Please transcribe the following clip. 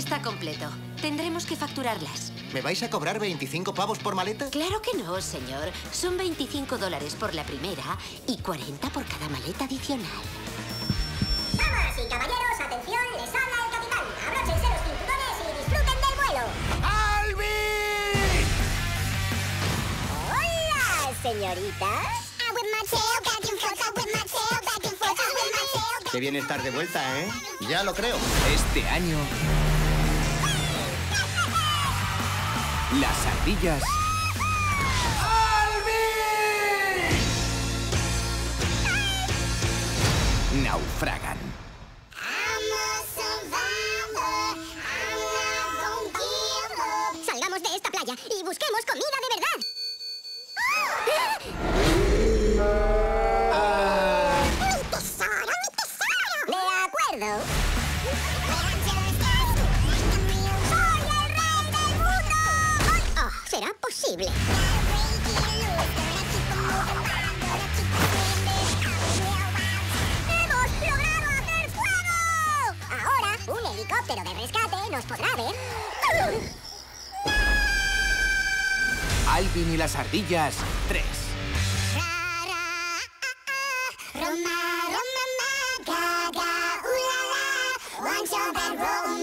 Está completo. Tendremos que facturarlas. ¿Me vais a cobrar 25 pavos por maleta? Claro que no, señor. Son 25 dólares por la primera y 40 por cada maleta adicional. Damas y caballeros, atención, les habla el capitán. Abróchense los cinturones y disfruten del vuelo. ¡Alvin! Hola, señoritas. Qué bien estar de vuelta, ¿eh? Ya lo creo. Este año... Las ardillas... Naufragan. Salgamos de esta playa y busquemos comida de verdad. Acuerdo. ¡Soy el rey del mundo! Oh, ¿Será posible? ¡Hemos logrado hacer fuego! Ahora, un helicóptero de rescate nos podrá ver. Alvin y las ardillas 3. punch up and roll.